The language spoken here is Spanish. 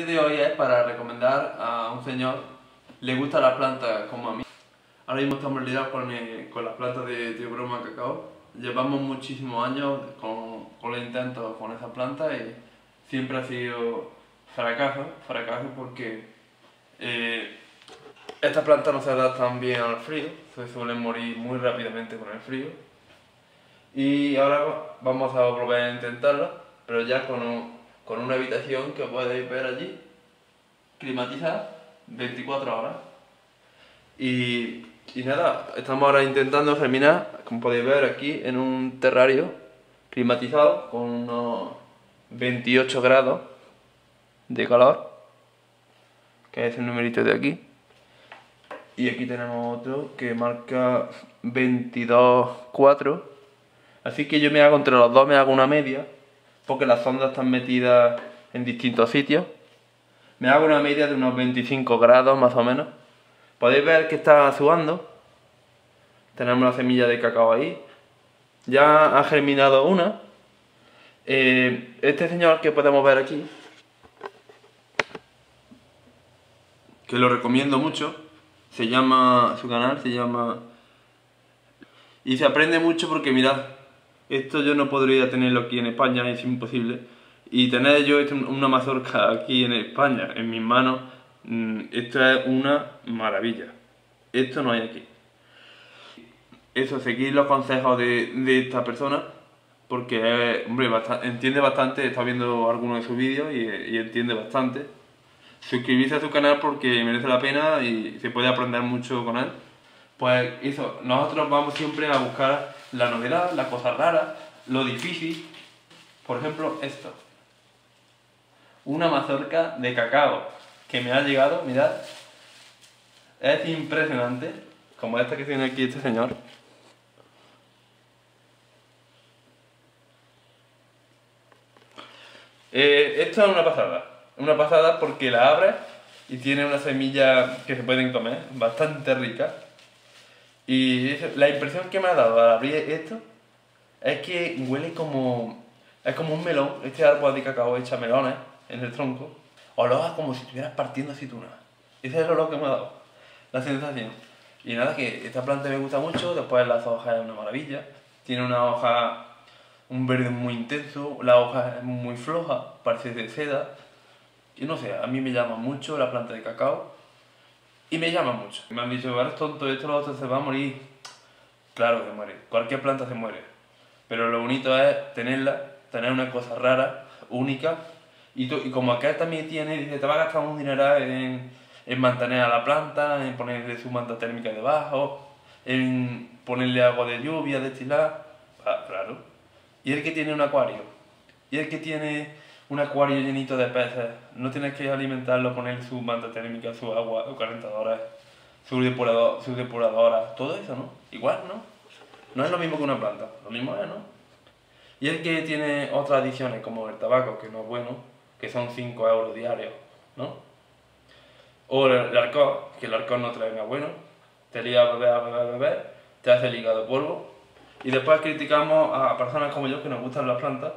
El de hoy es para recomendar a un señor, le gusta las plantas como a mí. Ahora mismo estamos lidiados con, eh, con las plantas de Tío Broma Cacao. Llevamos muchísimos años con, con los intentos con esas plantas y siempre ha sido fracaso, fracaso porque eh, estas plantas no se adaptan bien al frío, se suelen morir muy rápidamente con el frío. Y ahora vamos a volver a intentarlo, pero ya con, un- con una habitación que podéis ver allí, climatizada, 24 horas. Y, y nada, estamos ahora intentando germinar, como podéis ver aquí, en un terrario climatizado con unos 28 grados de calor, que es el numerito de aquí. Y aquí tenemos otro que marca 22,4. Así que yo me hago entre los dos, me hago una media, porque las ondas están metidas en distintos sitios. Me hago una media de unos 25 grados más o menos. Podéis ver que está sudando. Tenemos la semilla de cacao ahí. Ya ha germinado una. Eh, este señor que podemos ver aquí, que lo recomiendo mucho, se llama, su canal se llama... Y se aprende mucho porque mirad, esto yo no podría tenerlo aquí en España, es imposible. Y tener yo esto- una mazorca aquí en España, en mis manos, mm, esto es una maravilla. Esto no hay aquí. Eso, seguir los consejos de, esta persona, porque hombre, basta- entiende bastante, está viendo algunos de sus vídeos y, y entiende bastante. Suscribirse a su canal porque merece la pena y se puede aprender mucho con él. Pues eso, nosotros vamos siempre a buscar la novedad, las cosas raras, lo difícil. Por ejemplo, esto. Una mazorca de cacao que me ha llegado, mirad. Es impresionante, como esta que tiene aquí este señor. Eh, esto es una pasada. Una pasada porque la abres y tiene una semilla que se pueden comer, bastante rica. Y la impresión que me ha dado al abrir esto es que huele como. Es como un melón. Este árbol de cacao echa melones en el tronco. Olor como si estuvieras partiendo aceituna. Ese es el olor que me ha dado. La sensación. Y nada, que esta planta me gusta mucho. Después las hojas es una maravilla. Tiene una hoja. Un verde muy intenso. La hoja es muy floja. Parece de seda. Y no sé, a mí me llama mucho la planta de cacao. Y me llama mucho. Me han dicho, eres tonto, esto lo otro se va a morir. Claro que muere. Cualquier planta se muere. Pero lo bonito es tenerla, tener una cosa rara, única. Y, tú- y como acá también tiene, dice, te va a gastar un dineral en, en mantener a la planta, en ponerle su manta térmica debajo, en ponerle agua de lluvia, destilar. Ah, claro. Y el que tiene un acuario. Y el que tiene un acuario llenito de peces, no tienes que alimentarlo, poner su manta térmica, su agua, su calentadora, su, depurador, su depuradora, todo eso, ¿no? Igual, ¿no? No es lo mismo que una planta, lo mismo es, ¿no? Y el que tiene otras adiciones, como el tabaco, que no es bueno, que son 5 euros diarios, ¿no? O el, alcohol, que el alcohol no te venga bueno, te lía a beber, a beber, a beber, te hace el hígado polvo. Y después criticamos a personas como yo que nos gustan las plantas